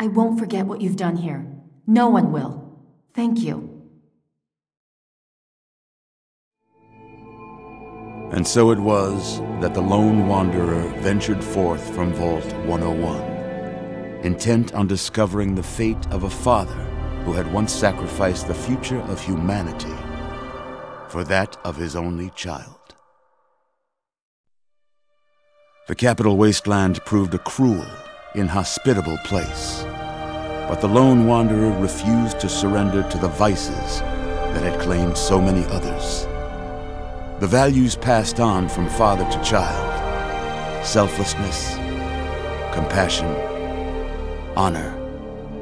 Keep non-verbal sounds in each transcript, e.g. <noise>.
I won't forget what you've done here. No one will. Thank you. And so it was that the lone wanderer ventured forth from Vault 101, intent on discovering the fate of a father who had once sacrificed the future of humanity for that of his only child. The capital wasteland proved a cruel, inhospitable place, but the lone wanderer refused to surrender to the vices that had claimed so many others. The values passed on from father to child selflessness, compassion, honor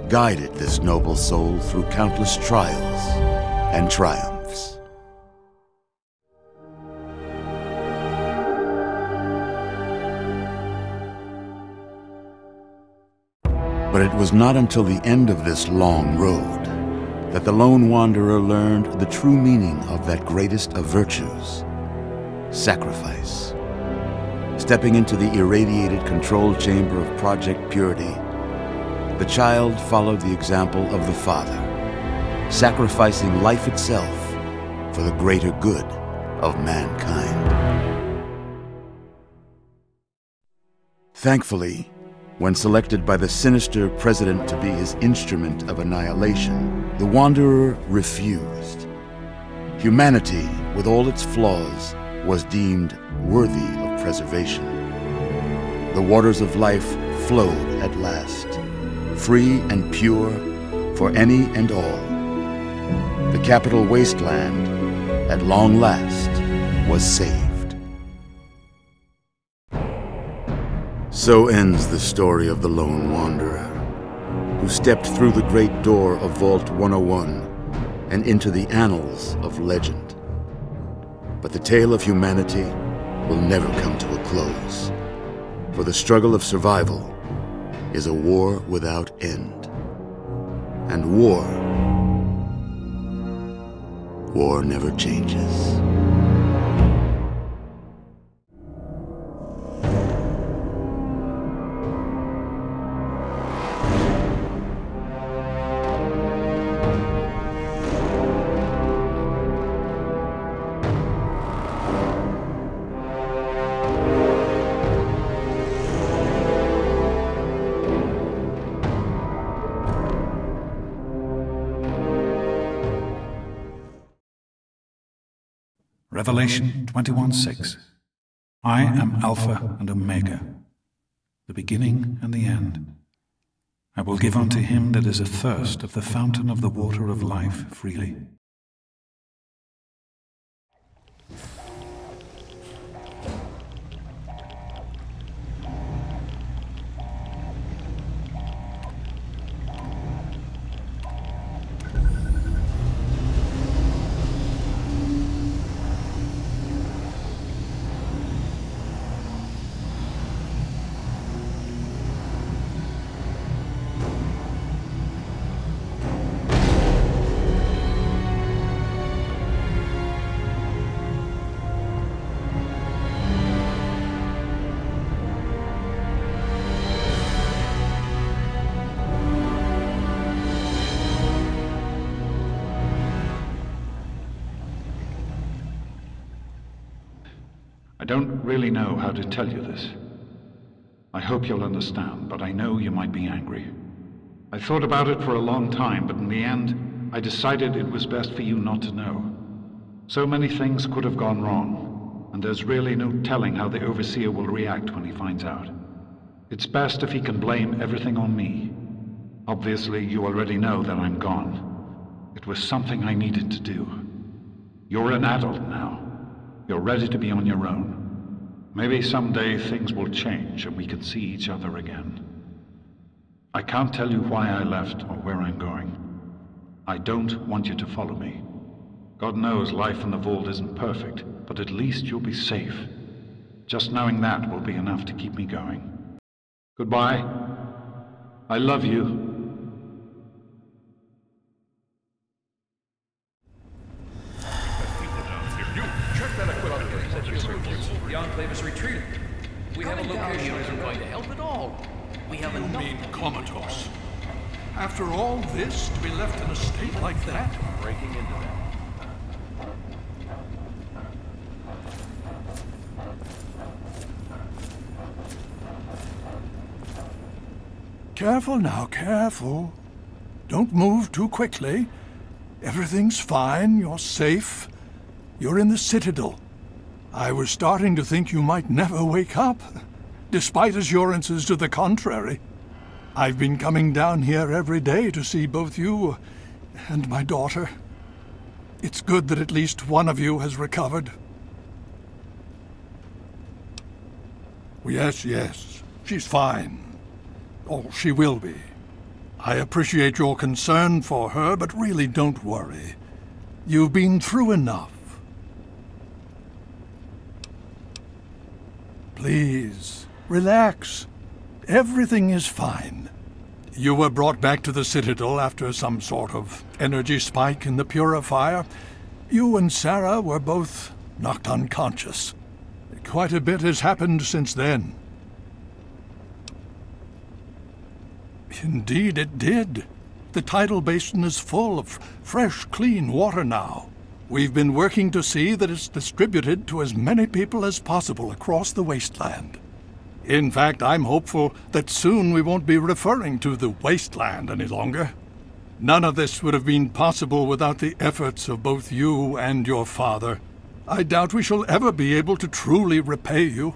guided this noble soul through countless trials and triumphs. But it was not until the end of this long road that the lone wanderer learned the true meaning of that greatest of virtues sacrifice. Stepping into the irradiated control chamber of Project Purity, the child followed the example of the father, sacrificing life itself for the greater good of mankind. Thankfully, when selected by the sinister president to be his instrument of annihilation, the Wanderer refused. Humanity, with all its flaws, was deemed worthy of preservation. The waters of life flowed at last, free and pure for any and all. The capital wasteland, at long last, was saved. So ends the story of the lone wanderer, who stepped through the great door of Vault 101 and into the annals of legend. But the tale of humanity will never come to a close, for the struggle of survival is a war without end. And war, war never changes. Revelation 21:6 I am Alpha and Omega, the beginning and the end. I will give unto him that is athirst of the fountain of the water of life freely. Really know how to tell you this. I hope you'll understand, but I know you might be angry. I thought about it for a long time, but in the end, I decided it was best for you not to know. So many things could have gone wrong, and there's really no telling how the Overseer will react when he finds out. It's best if he can blame everything on me. Obviously, you already know that I'm gone. It was something I needed to do. You're an adult now. You're ready to be on your own. Maybe someday things will change and we can see each other again. I can't tell you why I left or where I'm going. I don't want you to follow me. God knows life in the vault isn't perfect, but at least you'll be safe. Just knowing that will be enough to keep me going. Goodbye. I love you. We have a location. isn't going to help at all. We have a You mean Comatose? After all this, to be left in a state like that? Breaking into them. Careful now, careful. Don't move too quickly. Everything's fine, you're safe. You're in the Citadel. I was starting to think you might never wake up, <laughs> despite assurances to the contrary. I've been coming down here every day to see both you and my daughter. It's good that at least one of you has recovered. Yes, yes, she's fine. Or she will be. I appreciate your concern for her, but really don't worry. You've been through enough. Please, relax. Everything is fine. You were brought back to the Citadel after some sort of energy spike in the purifier. You and Sarah were both knocked unconscious. Quite a bit has happened since then. Indeed it did. The tidal basin is full of fresh, clean water now. We've been working to see that it's distributed to as many people as possible across the wasteland. In fact, I'm hopeful that soon we won't be referring to the wasteland any longer. None of this would have been possible without the efforts of both you and your father. I doubt we shall ever be able to truly repay you.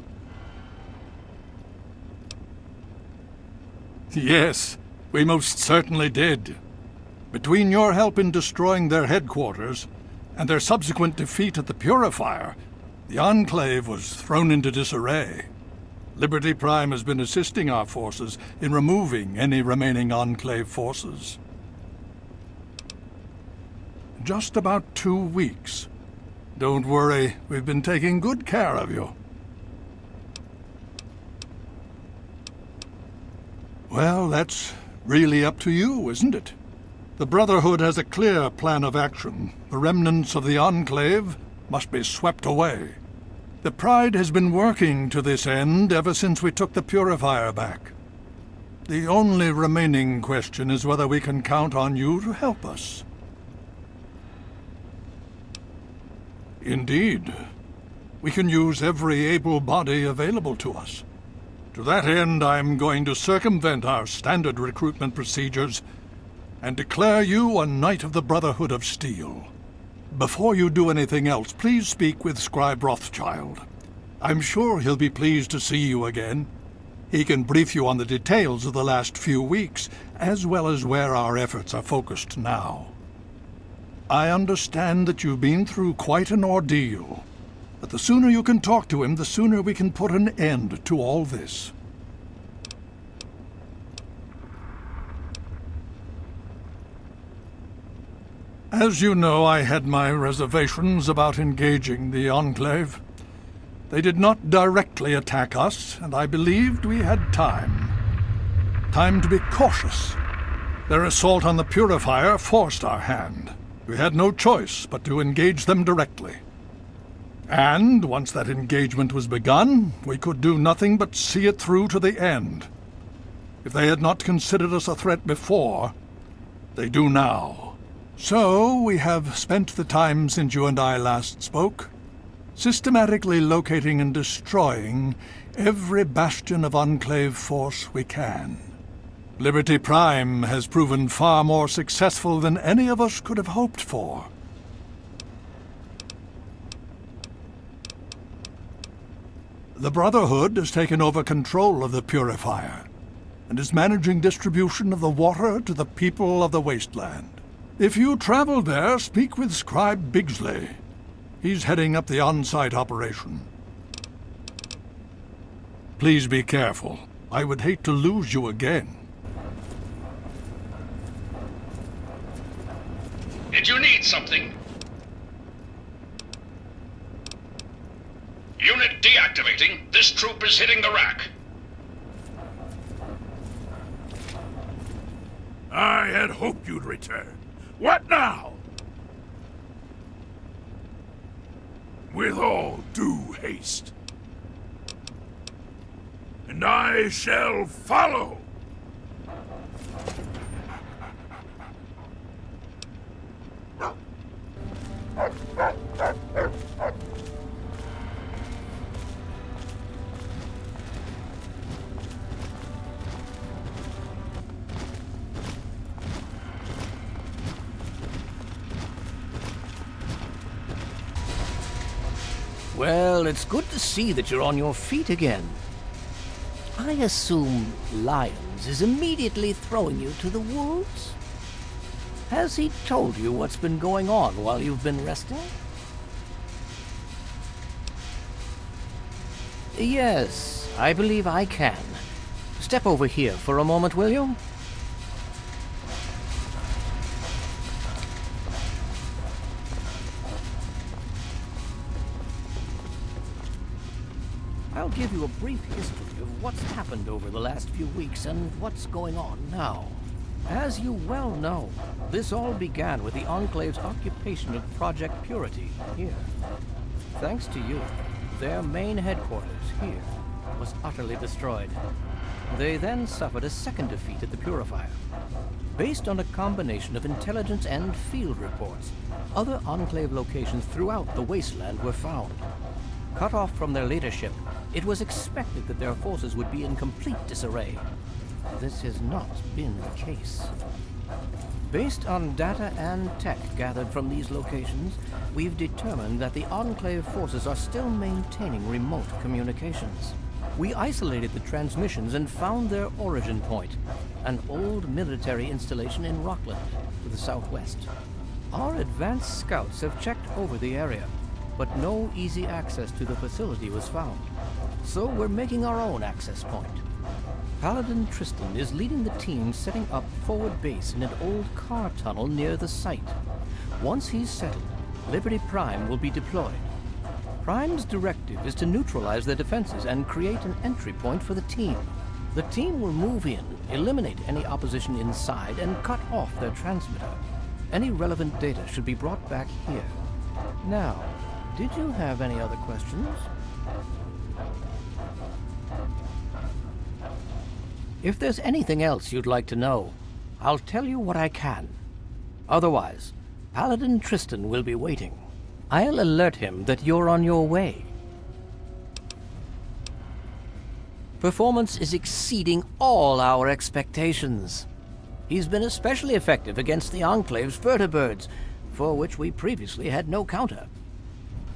Yes, we most certainly did. Between your help in destroying their headquarters and their subsequent defeat at the Purifier, the Enclave was thrown into disarray. Liberty Prime has been assisting our forces in removing any remaining Enclave forces. Just about two weeks. Don't worry, we've been taking good care of you. Well, that's really up to you, isn't it? The Brotherhood has a clear plan of action. The remnants of the Enclave must be swept away. The Pride has been working to this end ever since we took the Purifier back. The only remaining question is whether we can count on you to help us. Indeed. We can use every able body available to us. To that end, I'm going to circumvent our standard recruitment procedures and declare you a Knight of the Brotherhood of Steel. Before you do anything else, please speak with Scribe Rothschild. I'm sure he'll be pleased to see you again. He can brief you on the details of the last few weeks, as well as where our efforts are focused now. I understand that you've been through quite an ordeal, but the sooner you can talk to him, the sooner we can put an end to all this. As you know, I had my reservations about engaging the Enclave. They did not directly attack us, and I believed we had time. Time to be cautious. Their assault on the Purifier forced our hand. We had no choice but to engage them directly. And once that engagement was begun, we could do nothing but see it through to the end. If they had not considered us a threat before, they do now. So, we have spent the time since you and I last spoke, systematically locating and destroying every bastion of Enclave force we can. Liberty Prime has proven far more successful than any of us could have hoped for. The Brotherhood has taken over control of the Purifier, and is managing distribution of the water to the people of the Wasteland. If you travel there, speak with Scribe Bigsley. He's heading up the on-site operation. Please be careful. I would hate to lose you again. Did you need something? Unit deactivating. This troop is hitting the rack. I had hoped you'd return. What now? With all due haste. And I shall follow. Well, it's good to see that you're on your feet again. I assume Lyons is immediately throwing you to the wolves? Has he told you what's been going on while you've been resting? Yes, I believe I can. Step over here for a moment, will you? A brief history of what's happened over the last few weeks and what's going on now. As you well know, this all began with the Enclave's occupation of Project Purity here. Thanks to you, their main headquarters here was utterly destroyed. They then suffered a second defeat at the Purifier. Based on a combination of intelligence and field reports, other Enclave locations throughout the wasteland were found. Cut off from their leadership, it was expected that their forces would be in complete disarray. This has not been the case. Based on data and tech gathered from these locations, we've determined that the Enclave forces are still maintaining remote communications. We isolated the transmissions and found their origin point, an old military installation in Rockland, to the southwest. Our advanced scouts have checked over the area, but no easy access to the facility was found. So we're making our own access point. Paladin Tristan is leading the team setting up forward base in an old car tunnel near the site. Once he's settled, Liberty Prime will be deployed. Prime's directive is to neutralize their defenses and create an entry point for the team. The team will move in, eliminate any opposition inside, and cut off their transmitter. Any relevant data should be brought back here. Now, did you have any other questions? If there's anything else you'd like to know, I'll tell you what I can. Otherwise, Paladin Tristan will be waiting. I'll alert him that you're on your way. Performance is exceeding all our expectations. He's been especially effective against the Enclave's vertibirds, for which we previously had no counter.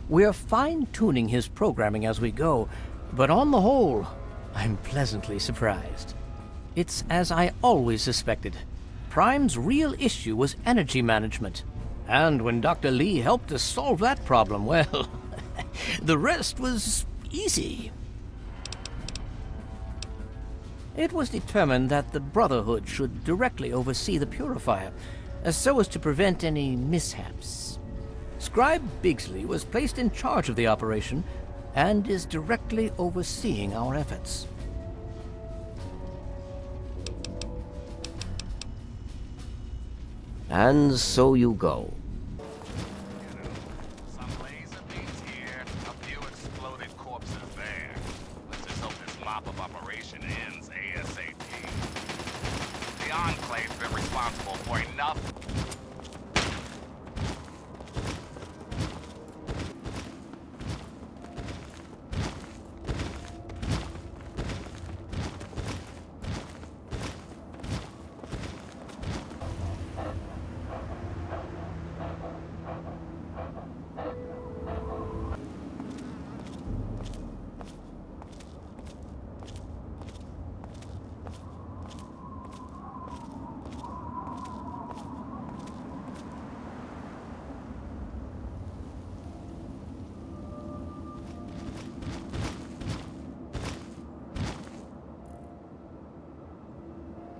We're fine-tuning his programming as we go, but on the whole, I'm pleasantly surprised. It's as I always suspected. Prime's real issue was energy management. And when Dr. Li helped us solve that problem, well, <laughs> the rest was easy. It was determined that the Brotherhood should directly oversee the Purifier, so as to prevent any mishaps. Scribe Bigsley was placed in charge of the operation and is directly overseeing our efforts. And so you go. Beams here, a few exploded corpses there. Let's just hope this mop-up operation ends ASAP. The Enclave's been responsible for enough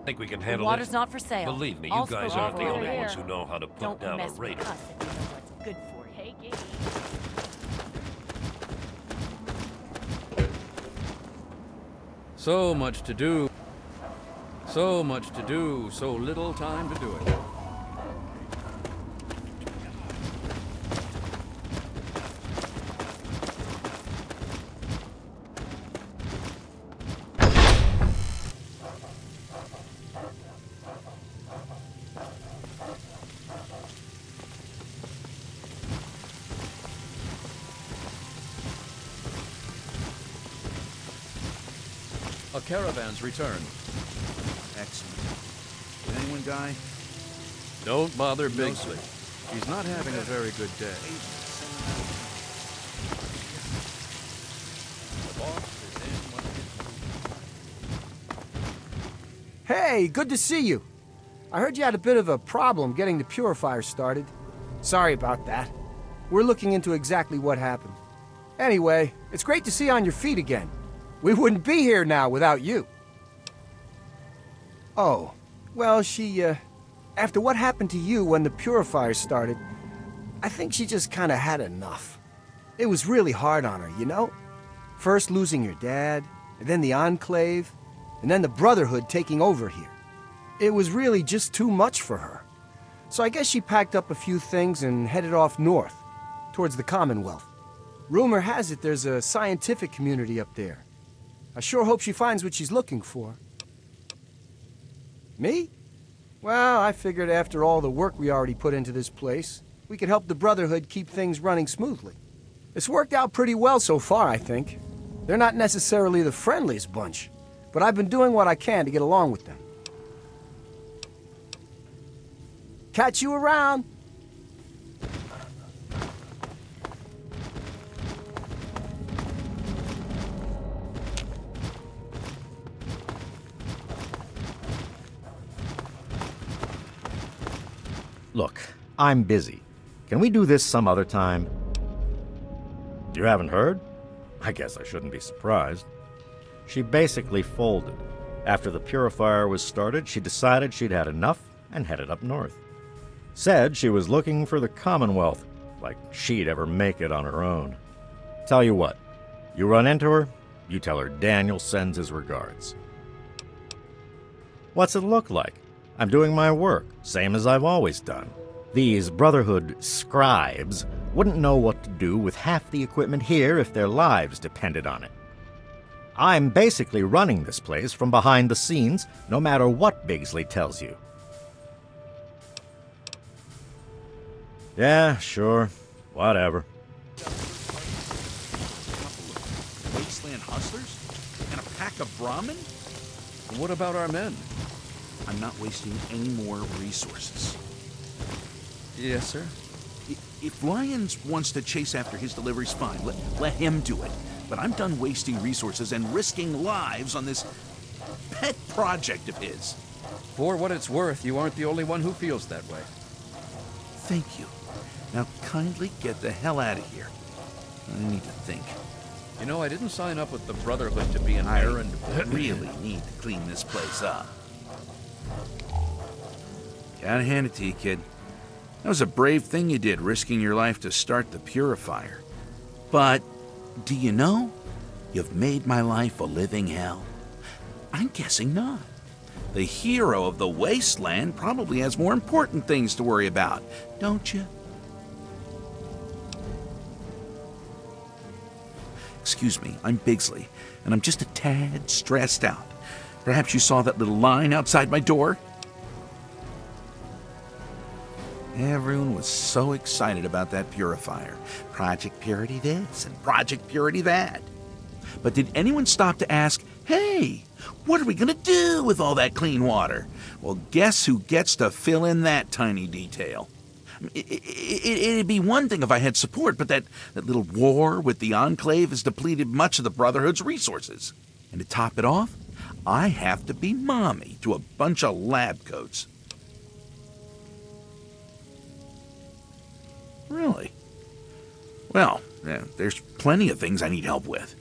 I think we can The handle water's it? not for sale. Believe me, you All guys aren't the only over ones who know how to put Don't down a mess with raider. us if you know what's good for Hagen. So much to do. So much to do, so little time to do it. A caravan's returned. Excellent. Did anyone die? Don't bother Bigsley. He's not having a very good day. Hey, good to see you. I heard you had a bit of a problem getting the purifier started. Sorry about that. We're looking into exactly what happened. Anyway, it's great to see you on your feet again. We wouldn't be here now without you. Oh, well, she, uh, after what happened to you when the purifier started, I think she just kind of had enough. It was really hard on her, you know? First losing your dad, and then the Enclave, and then the Brotherhood taking over here. It was really just too much for her. So I guess she packed up a few things and headed off north, towards the Commonwealth. Rumor has it there's a scientific community up there. I sure hope she finds what she's looking for. Me? Well, I figured after all the work we already put into this place, we could help the Brotherhood keep things running smoothly. It's worked out pretty well so far, I think. They're not necessarily the friendliest bunch, but I've been doing what I can to get along with them. Catch you around! Look, I'm busy. Can we do this some other time? You haven't heard? I guess I shouldn't be surprised. She basically folded. After the purifier was started, she decided she'd had enough and headed up north. Said she was looking for the Commonwealth, like she'd ever make it on her own. Tell you what, you run into her, you tell her Daniel sends his regards. What's it look like? I'm doing my work, same as I've always done. These Brotherhood scribes wouldn't know what to do with half the equipment here if their lives depended on it. I'm basically running this place from behind the scenes, no matter what Bigsley tells you. Yeah, sure. Whatever. Wasteland hustlers? And a pack of Brahmin? What about our men? I'm not wasting any more resources. Yes, sir. If Lyons wants to chase after his deliveries, fine. Let, let him do it. But I'm done wasting resources and risking lives on this pet project of his. For what it's worth, you aren't the only one who feels that way. Thank you. Now kindly get the hell out of here. I need to think. You know, I didn't sign up with the Brotherhood to be an errand. I errand. really need to clean this place up. Gotta hand it to you, kid. That was a brave thing you did, risking your life to start the purifier. But, do you know? You've made my life a living hell. I'm guessing not. The hero of the wasteland probably has more important things to worry about, don't you? Excuse me, I'm Bigsley, and I'm just a tad stressed out. Perhaps you saw that little line outside my door? Everyone was so excited about that purifier. Project Purity this and Project Purity that. But did anyone stop to ask, hey, what are we going to do with all that clean water? Well, guess who gets to fill in that tiny detail? It, would be one thing if I had support, but that, that little war with the Enclave has depleted much of the Brotherhood's resources. And to top it off, I have to be mommy to a bunch of lab coats. Really? Well, yeah, there's plenty of things I need help with.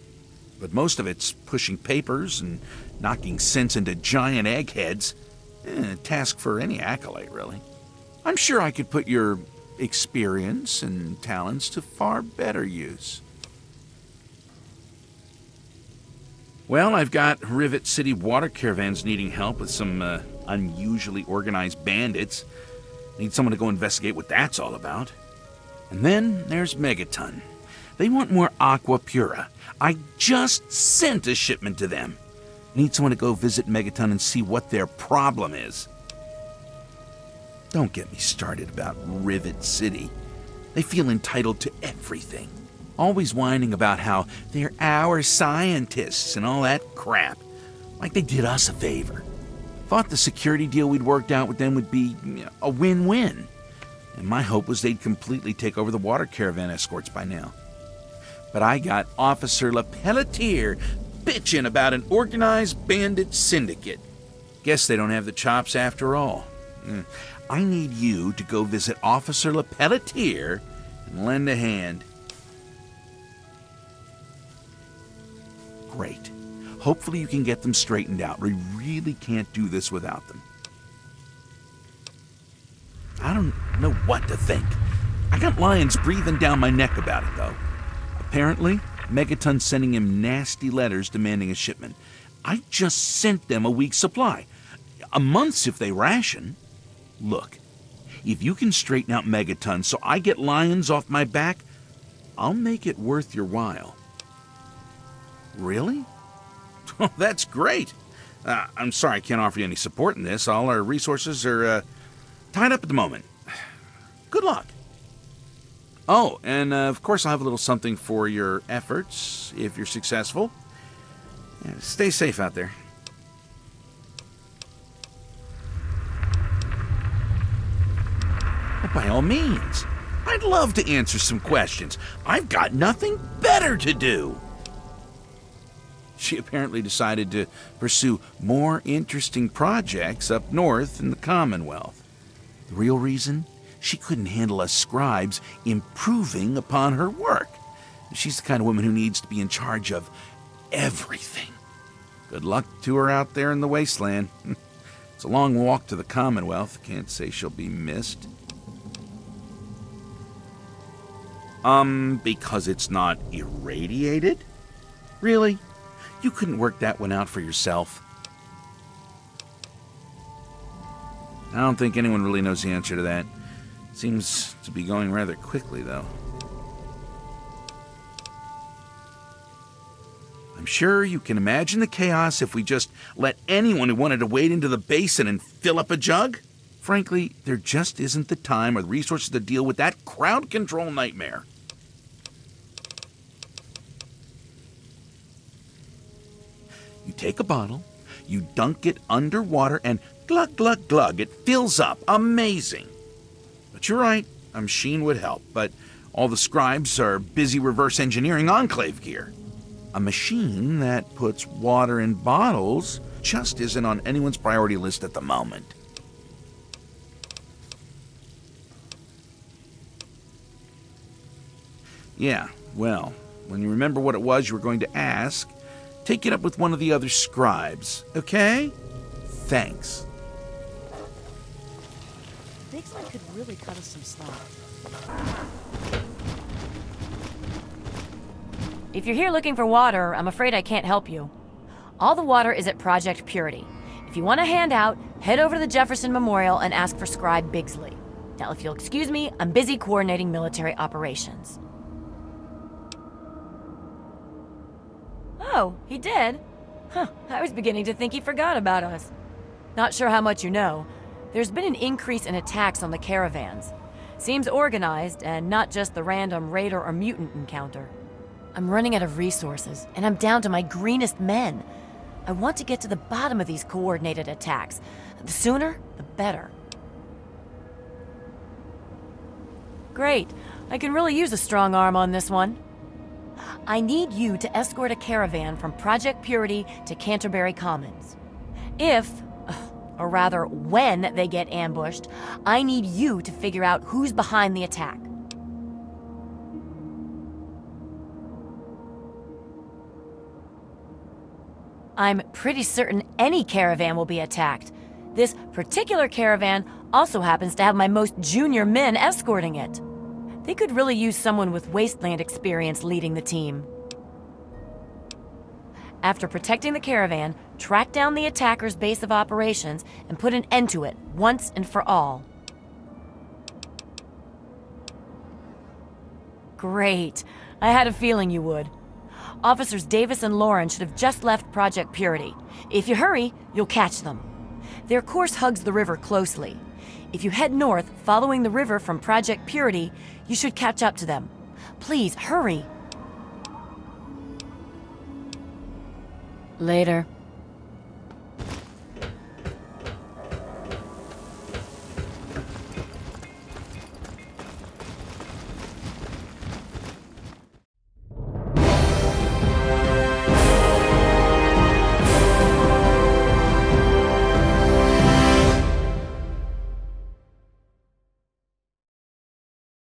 But most of it's pushing papers and knocking sense into giant eggheads. Eh, a task for any acolyte, really. I'm sure I could put your experience and talents to far better use. Well, I've got Rivet City water caravans needing help with some uh, unusually organized bandits. Need someone to go investigate what that's all about. And then there's Megaton. They want more Aqua Pura. I just sent a shipment to them. Need someone to go visit Megaton and see what their problem is. Don't get me started about Rivet City. They feel entitled to everything. Always whining about how they're our scientists and all that crap. Like they did us a favor. Thought the security deal we'd worked out with them would be a win win. And my hope was they'd completely take over the water caravan escorts by now. But I got Officer LePelletier bitching about an organized bandit syndicate. Guess they don't have the chops after all. Mm. I need you to go visit Officer LePelletier and lend a hand. Great. Hopefully you can get them straightened out. We really can't do this without them. I don't know what to think. I got Lyons breathing down my neck about it, though. Apparently, Megaton's sending him nasty letters demanding a shipment. I just sent them a week's supply. A month's if they ration. Look, if you can straighten out Megaton so I get Lyons off my back, I'll make it worth your while. Really? <laughs> That's great. Uh, I'm sorry I can't offer you any support in this. All our resources are uh, tied up at the moment. Good luck. Oh, and uh, of course, I'll have a little something for your efforts if you're successful. Yeah, stay safe out there. By all means. I'd love to answer some questions. I've got nothing better to do. She apparently decided to pursue more interesting projects up north in the Commonwealth. The real reason? She couldn't handle us scribes improving upon her work. She's the kind of woman who needs to be in charge of everything. Good luck to her out there in the wasteland. <laughs> it's a long walk to the Commonwealth. Can't say she'll be missed. Um, because it's not irradiated? Really? You couldn't work that one out for yourself? I don't think anyone really knows the answer to that. Seems to be going rather quickly, though. I'm sure you can imagine the chaos if we just let anyone who wanted to wade into the basin and fill up a jug. Frankly, there just isn't the time or the resources to deal with that crowd control nightmare. You take a bottle, you dunk it underwater, and glug, glug, glug, it fills up. Amazing. But you're right, a machine would help, but all the scribes are busy reverse engineering Enclave gear. A machine that puts water in bottles just isn't on anyone's priority list at the moment. Yeah, well, when you remember what it was you were going to ask, take it up with one of the other scribes, okay? Thanks. Bigsley could really cut us some slack. If you're here looking for water, I'm afraid I can't help you. All the water is at Project Purity. If you want a handout, head over to the Jefferson Memorial and ask for Scribe Bigsley. Now, if you'll excuse me, I'm busy coordinating military operations. Oh, he did? Huh, I was beginning to think he forgot about us. Not sure how much you know. There's been an increase in attacks on the caravans. Seems organized, and not just the random raider or mutant encounter. I'm running out of resources, and I'm down to my greenest men. I want to get to the bottom of these coordinated attacks. The sooner, the better. Great. I can really use a strong arm on this one. I need you to escort a caravan from Project Purity to Canterbury Commons. If, or rather when they get ambushed, I need you to figure out who's behind the attack. I'm pretty certain any caravan will be attacked. This particular caravan also happens to have my most junior men escorting it. They could really use someone with wasteland experience leading the team. After protecting the caravan, track down the attacker's base of operations and put an end to it once and for all. Great. I had a feeling you would. Officers Davis and Lauren should have just left Project Purity. If you hurry, you'll catch them. Their course hugs the river closely. If you head north, following the river from Project Purity, you should catch up to them. Please, hurry. Later.